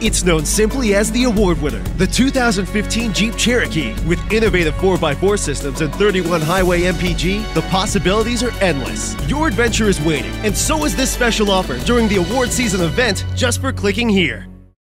It's known simply as the award winner, the 2015 Jeep Cherokee. With innovative 4x4 systems and 31 highway MPG, the possibilities are endless. Your adventure is waiting, and so is this special offer during the award season event just for clicking here.